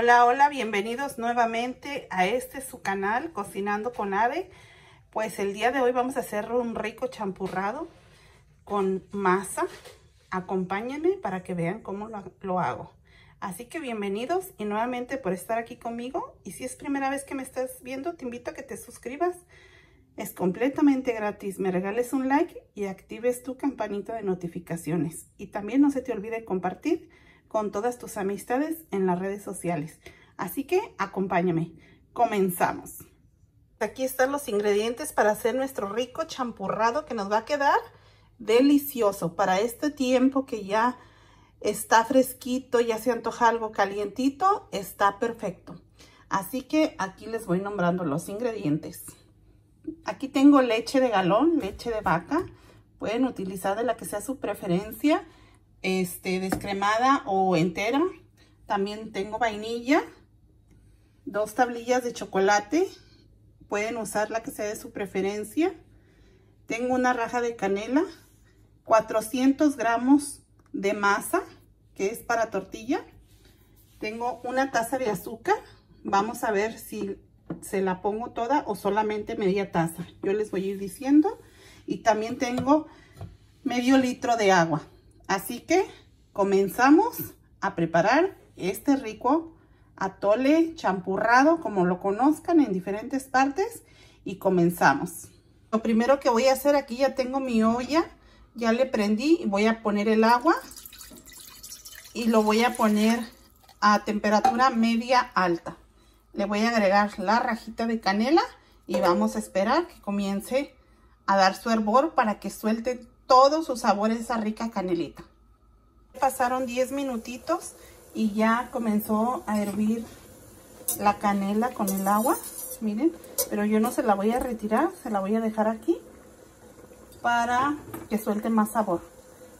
Hola, hola, bienvenidos nuevamente a este su canal, Cocinando con Ade. Pues el día de hoy vamos a hacer un rico champurrado con masa. Acompáñenme para que vean cómo lo, lo hago. Así que bienvenidos y nuevamente por estar aquí conmigo. Y si es primera vez que me estás viendo, te invito a que te suscribas. Es completamente gratis. Me regales un like y actives tu campanita de notificaciones. Y también no se te olvide compartir con todas tus amistades en las redes sociales. Así que acompáñame. Comenzamos. Aquí están los ingredientes para hacer nuestro rico champurrado que nos va a quedar delicioso para este tiempo que ya está fresquito, ya se antoja algo calientito, está perfecto. Así que aquí les voy nombrando los ingredientes. Aquí tengo leche de galón, leche de vaca. Pueden utilizar de la que sea su preferencia este, descremada o entera. También tengo vainilla, dos tablillas de chocolate. Pueden usar la que sea de su preferencia. Tengo una raja de canela, 400 gramos de masa, que es para tortilla. Tengo una taza de azúcar. Vamos a ver si se la pongo toda o solamente media taza. Yo les voy a ir diciendo. Y también tengo medio litro de agua. Así que comenzamos a preparar este rico atole champurrado, como lo conozcan en diferentes partes. Y comenzamos. Lo primero que voy a hacer aquí, ya tengo mi olla, ya le prendí y voy a poner el agua. Y lo voy a poner a temperatura media alta. Le voy a agregar la rajita de canela y vamos a esperar que comience a dar su hervor para que suelte todos sus sabores esa rica canelita. Pasaron 10 minutitos y ya comenzó a hervir la canela con el agua. Miren, pero yo no se la voy a retirar, se la voy a dejar aquí para que suelte más sabor.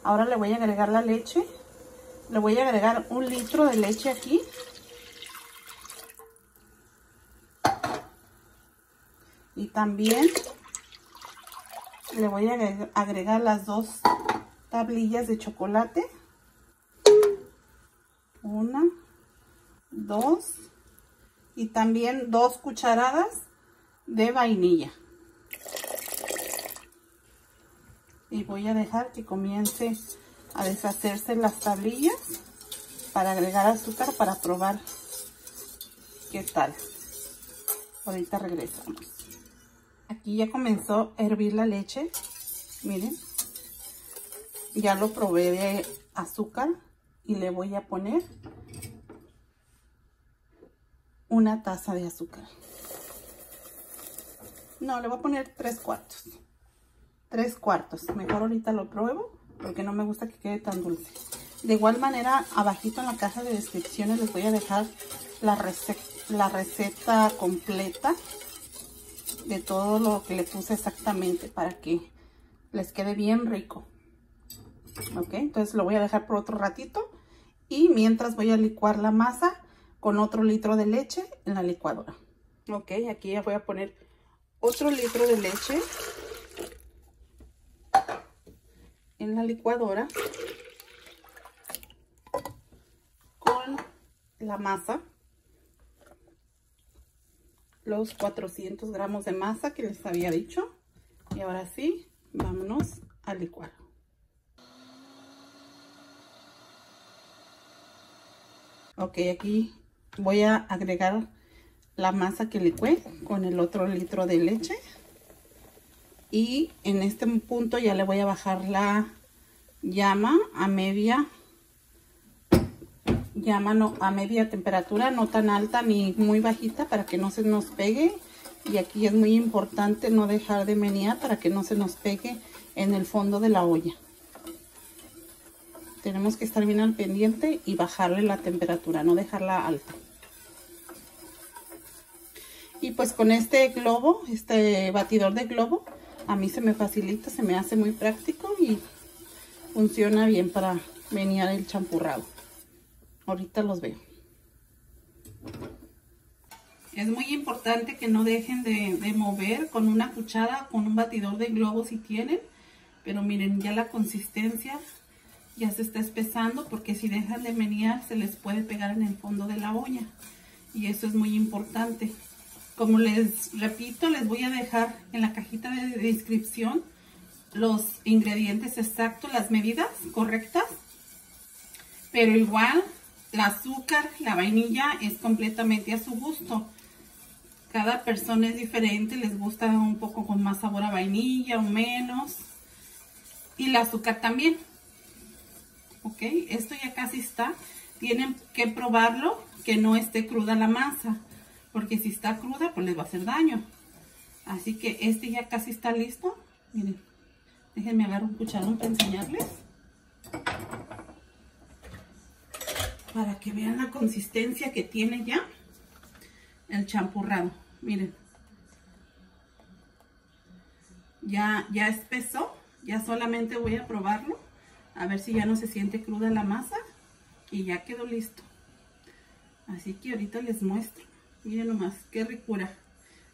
Ahora le voy a agregar la leche. Le voy a agregar un litro de leche aquí. Y también le voy a agregar las dos tablillas de chocolate. Una, dos y también dos cucharadas de vainilla. Y voy a dejar que comience a deshacerse las tablillas para agregar azúcar para probar qué tal. Ahorita regresamos. Aquí ya comenzó a hervir la leche. Miren. Ya lo probé de azúcar. Y le voy a poner una taza de azúcar. No, le voy a poner tres cuartos. Tres cuartos. Mejor ahorita lo pruebo porque no me gusta que quede tan dulce. De igual manera, abajito en la caja de descripciones les voy a dejar la la receta completa de todo lo que le puse exactamente para que les quede bien rico. Ok, entonces lo voy a dejar por otro ratito. Y mientras voy a licuar la masa con otro litro de leche en la licuadora. Ok, aquí ya voy a poner otro litro de leche en la licuadora con la masa los 400 gramos de masa que les había dicho. Y ahora sí, vámonos a licuar. Ok, aquí voy a agregar la masa que licué con el otro litro de leche. Y en este punto ya le voy a bajar la llama a media llama a media temperatura, no tan alta ni muy bajita para que no se nos pegue. Y aquí es muy importante no dejar de menear para que no se nos pegue en el fondo de la olla. Tenemos que estar bien al pendiente y bajarle la temperatura, no dejarla alta. Y pues con este globo, este batidor de globo, a mí se me facilita, se me hace muy práctico y funciona bien para menear el champurrado. Ahorita los veo. Es muy importante que no dejen de, mover con una cuchara, con un batidor de globo si tienen. Pero miren, ya la consistencia ya se está espesando porque si dejan de menear se les puede pegar en el fondo de la olla. Y eso es muy importante. Como les repito, les voy a dejar en la cajita de descripción los ingredientes exactos, las medidas correctas. Pero igual, el azúcar, la vainilla es completamente a su gusto. Cada persona es diferente, les gusta un poco con más sabor a vainilla o menos. Y el azúcar también. Ok, esto ya casi está. Tienen que probarlo que no esté cruda la masa porque si está cruda, pues les va a hacer daño. Así que este ya casi está listo. Miren, déjenme agarrar un cucharón para enseñarles. Para que vean la consistencia que tiene ya el champurrado. Miren. Ya, ya espesó. Ya solamente voy a probarlo. A ver si ya no se siente cruda la masa. Y ya quedó listo. Así que ahorita les muestro. Miren nomás, qué ricura.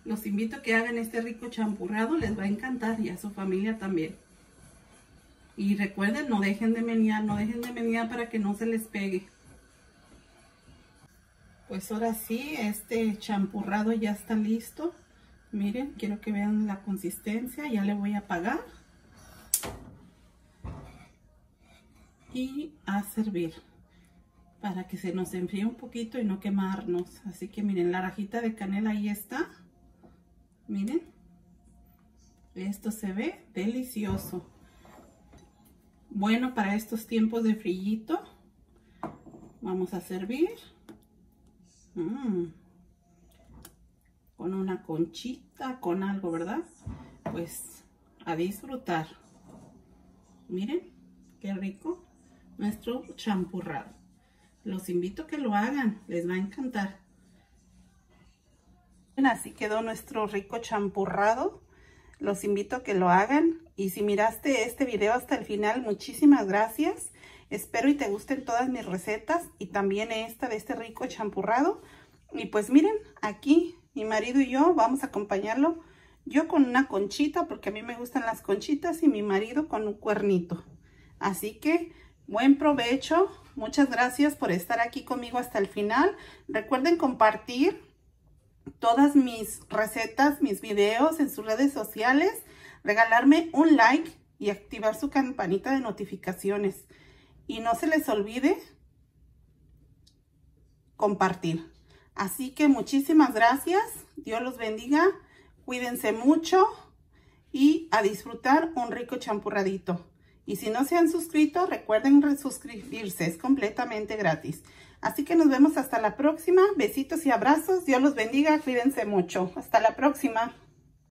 Los invito a que hagan este rico champurrado, les va a encantar y a su familia también. Y recuerden, no dejen de menear, no dejen de menear para que no se les pegue. Pues ahora sí, este champurrado ya está listo. Miren, quiero que vean la consistencia, ya le voy a apagar. Y a servir para que se nos enfríe un poquito y no quemarnos. Así que miren, la rajita de canela ahí está. Miren. Esto se ve delicioso. Bueno para estos tiempos de frillito. Vamos a servir. Mm. Con una conchita, con algo, ¿verdad? Pues a disfrutar. Miren, qué rico. Nuestro champurrado. Los invito a que lo hagan, les va a encantar. Así quedó nuestro rico champurrado. Los invito a que lo hagan. Y si miraste este video hasta el final, muchísimas gracias. Espero y te gusten todas mis recetas y también esta de este rico champurrado. Y pues miren, aquí mi marido y yo vamos a acompañarlo. Yo con una conchita, porque a mí me gustan las conchitas, y mi marido con un cuernito. Así que buen provecho. Muchas gracias por estar aquí conmigo hasta el final. Recuerden compartir todas mis recetas, mis videos en sus redes sociales. Regalarme un like y activar su campanita de notificaciones. Y no se les olvide compartir. Así que muchísimas gracias. Dios los bendiga. Cuídense mucho y a disfrutar un rico champurradito. Y si no se han suscrito, recuerden suscribirse, es completamente gratis. Así que nos vemos hasta la próxima. Besitos y abrazos. Dios los bendiga. Cuídense mucho. Hasta la próxima.